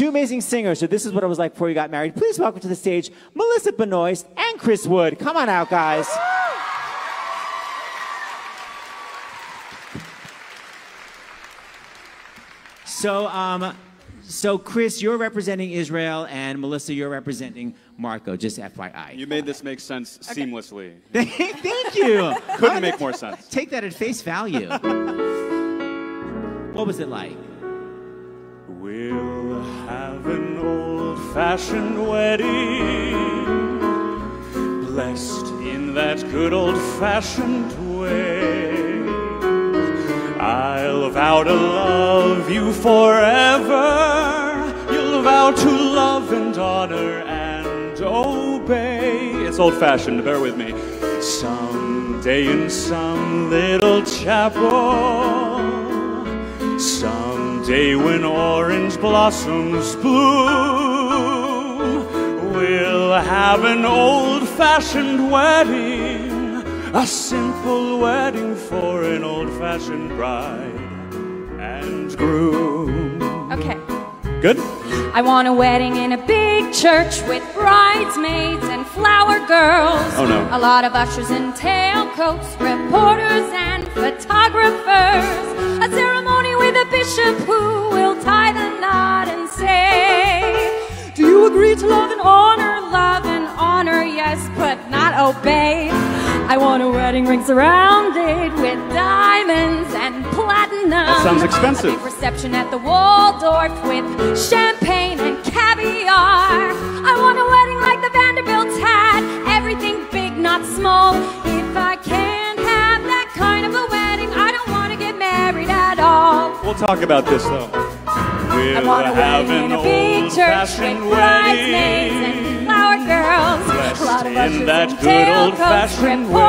two amazing singers. So this is what it was like before you got married. Please welcome to the stage Melissa Benoist and Chris Wood. Come on out, guys. So, um, so Chris, you're representing Israel, and Melissa, you're representing Marco. Just FYI. You made this make sense seamlessly. Thank you. Couldn't make more sense. Take that at face value. what was it like? We'll have an old-fashioned wedding, blessed in that good old-fashioned way. I'll vow to love you forever. You'll vow to love and honor and obey. It's old-fashioned, bear with me. Someday in some little chapel, someday when orange blossoms bloom, we'll have an old-fashioned wedding. A simple wedding for an old-fashioned bride and groom. Okay. Good? I want a wedding in a big church with bridesmaids and flower girls. Oh, no. A lot of ushers in tailcoats, reporters and photographers. A ceremony with a bishop who will but not obey? I want a wedding ring surrounded with diamonds and platinum. That sounds expensive. A big reception at the Waldorf with champagne and caviar. I want a wedding like the Vanderbilts had, everything big, not small. If I can't have that kind of a wedding, I don't want to get married at all. We'll talk about this though. We'll I want a wedding in a big church with bridesmaids in that good old-fashioned way.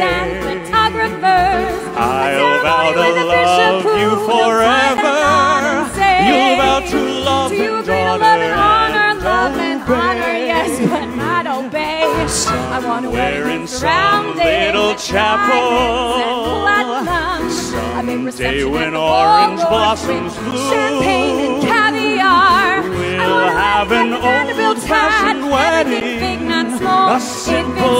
and photographers. I'll vow to with a bishop love you will tie the knot and forever. You'll vow to love and honor love and honor, and love and honor, yes, but not obey? I want Somewhere wedding in some little chapel. diamonds and platinum. A big Someday reception when orange blossoms bloom. champagne and caviar. I We'll have an like the Vanderbilts old-fashioned A simple